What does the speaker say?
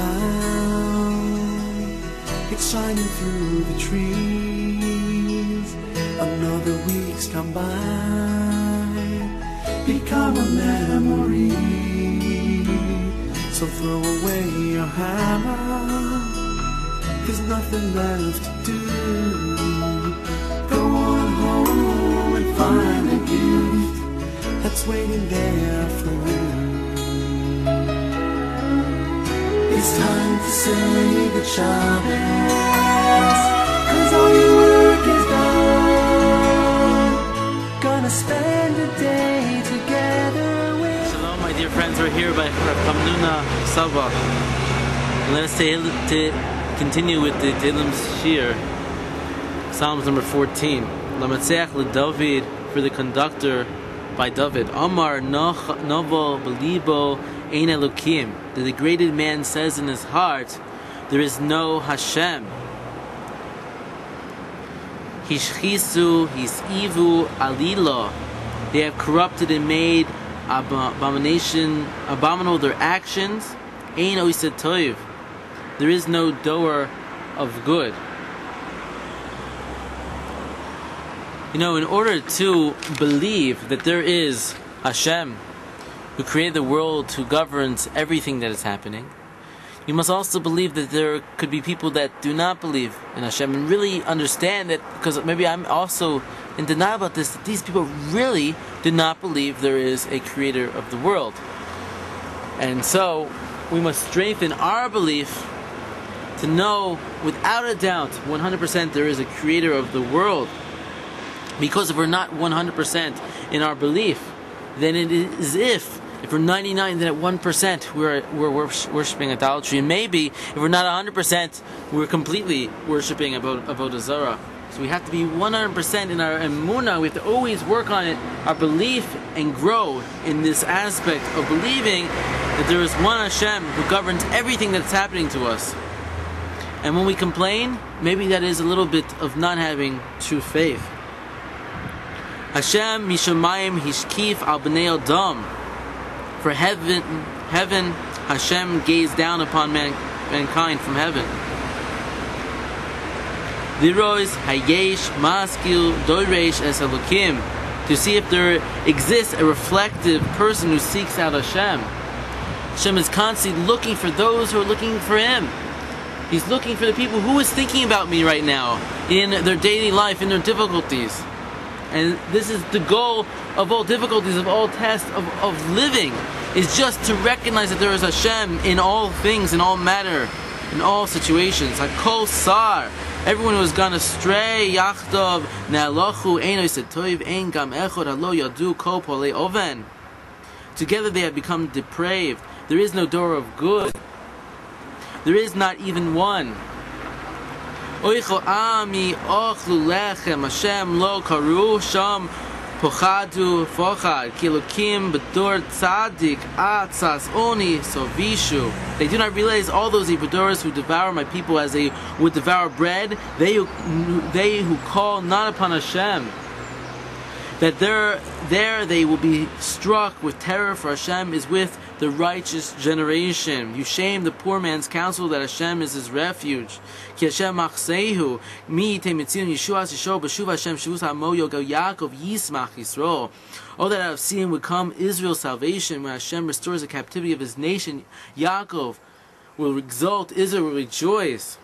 down. It's shining through the trees. Another week's come by. Become a memory. So throw away your hammer. There's nothing left to do. Go on home and find a gift that's waiting there for you. It's time to say good Shabbos Cause all your work is done Gonna spend a day together with Shalom, my dear friends. We're here by Hamnuna Saba. Let us say, to continue with the Tehillim's Shir, Psalms number 14. Lamatzeach David for the conductor by David. Amar Novo Belibo Ein Elokim. The degraded man says in his heart, There is no Hashem. Hishchisu, Hisivu, Alilo. They have corrupted and made abomination, abominable their actions. Ein oised toiv. There is no doer of good. You know, in order to believe that there is Hashem, who created the world, who governs everything that is happening, you must also believe that there could be people that do not believe in Hashem and really understand that, because maybe I'm also in denial about this, that these people really do not believe there is a creator of the world. And so, we must strengthen our belief to know without a doubt 100% there is a creator of the world. Because if we're not 100% in our belief, then it is if if we're 99, then at 1% we're, we're worshiping idolatry. And maybe if we're not 100%, we're completely worshiping about Avodah Zarah. So we have to be 100% in our emunah. We have to always work on it, our belief, and grow in this aspect of believing that there is one Hashem who governs everything that's happening to us. And when we complain, maybe that is a little bit of not having true faith. Hashem mishamayim hishkif al bnei adam. For heaven, heaven, Hashem gazed down upon man, mankind from heaven. Lirois hayesh maskil doiresh es elokim. To see if there exists a reflective person who seeks out Hashem. Hashem is constantly looking for those who are looking for Him. He's looking for the people who is thinking about me right now in their daily life, in their difficulties. And this is the goal of all difficulties, of all tests, of, of living, is just to recognize that there is Hashem in all things, in all matter, in all situations. Hakol sar. Everyone who has gone astray, Yachtov, Ne'alochu, Ein Toiv, Ein Gam Echod, Halo Yadu, Kol Polei Oven. Together they have become depraved. There is no door of good. There is not even one. Oicho ami ochlu lechem Hashem lo karu sham pochadu fochad kilukim bedur tzadik atzas oni sovishu. They do not realize all those evildoers who devour my people as they would devour bread. They who, they who call not upon Hashem. That there, there they will be struck with terror, for Hashem is with the righteous generation. You shame the poor man's counsel that Hashem is his refuge. Ki Hashem machsehu, mi temitzin Yeshua Yisho, b'shuv Hashem shuvus hamo yogo Yaakov yismach Yisrael. Oh, that out of seeing would come Israel's salvation when Hashem restores the captivity of his nation. Yaakov will exult, Israel will rejoice.